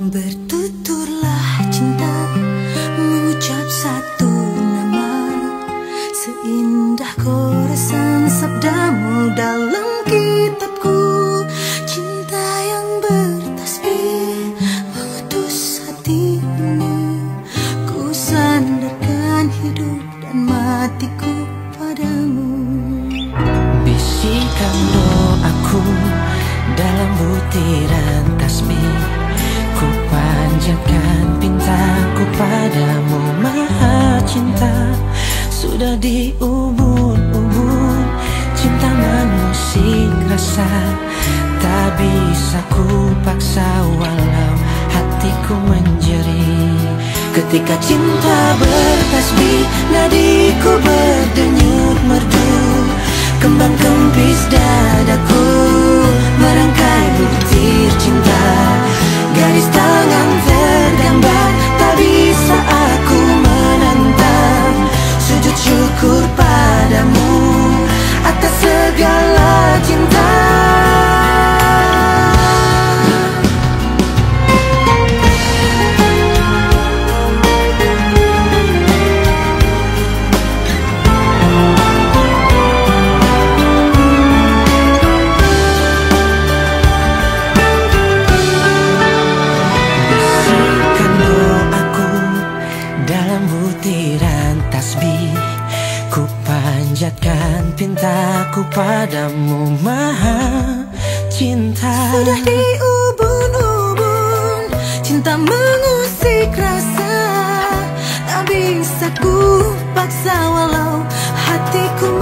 Bertuturlah cinta Sudah diubun-ubun. Cinta mengusik rasa Tak bisa ku paksa walau hatiku menjeri. Ketika cinta bertasbih nadiku berdenyut panjatkan pintaku padamu maha cinta. Sudah diubun-ubun Cinta mengusik rasa. Tak bisa ku paksa walau hatiku